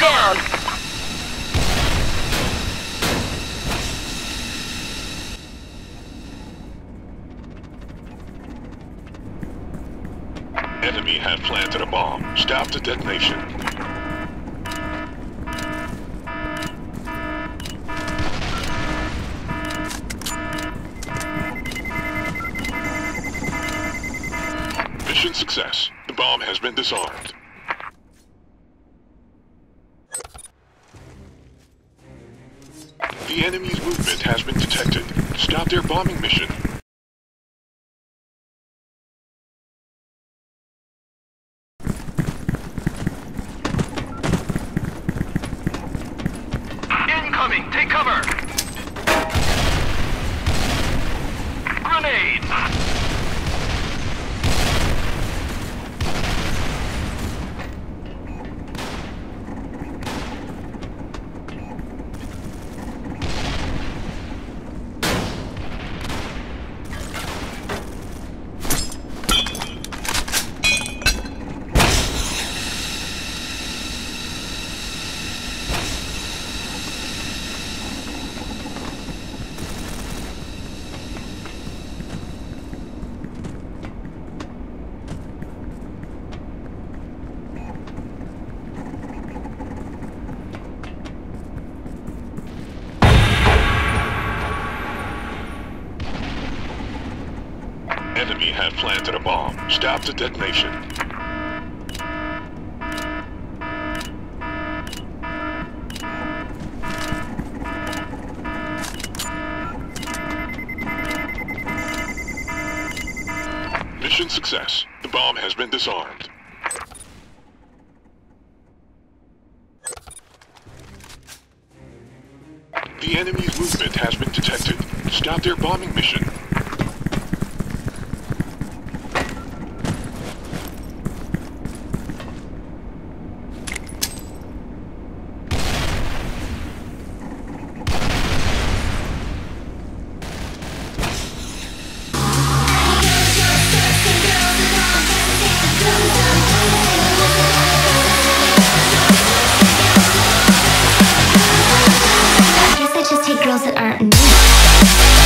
Down! Enemy have planted a bomb. Stop the detonation. Mission success. The bomb has been disarmed. The enemy's movement has been detected. Stop their bombing mission. Incoming! Take cover! Have planted a bomb. Stop the detonation. Mission success. The bomb has been disarmed. The enemy's movement has been detected. Stop their bombing mission. me.